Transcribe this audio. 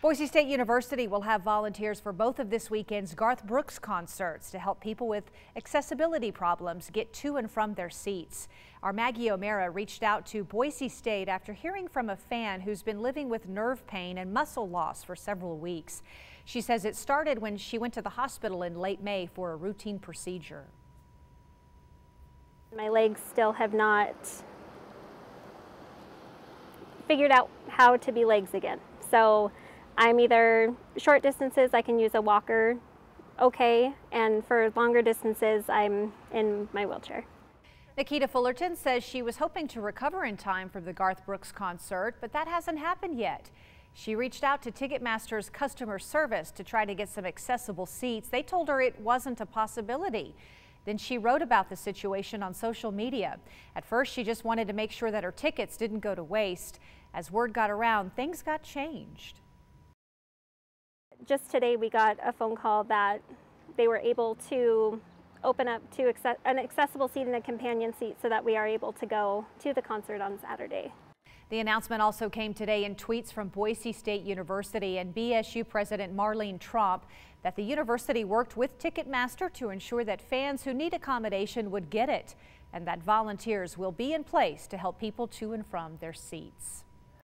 Boise State University will have volunteers for both of this weekend's Garth Brooks concerts to help people with accessibility problems get to and from their seats. Our Maggie O'Mara reached out to Boise State after hearing from a fan who's been living with nerve pain and muscle loss for several weeks. She says it started when she went to the hospital in late May for a routine procedure. My legs still have not figured out how to be legs again. So I'm either short distances, I can use a walker okay, and for longer distances, I'm in my wheelchair. Nikita Fullerton says she was hoping to recover in time for the Garth Brooks concert, but that hasn't happened yet. She reached out to Ticketmaster's customer service to try to get some accessible seats. They told her it wasn't a possibility. Then she wrote about the situation on social media. At first, she just wanted to make sure that her tickets didn't go to waste. As word got around, things got changed just today we got a phone call that they were able to open up to an accessible seat and a companion seat so that we are able to go to the concert on Saturday. The announcement also came today in tweets from Boise State University and BSU President Marlene Tromp that the university worked with Ticketmaster to ensure that fans who need accommodation would get it and that volunteers will be in place to help people to and from their seats.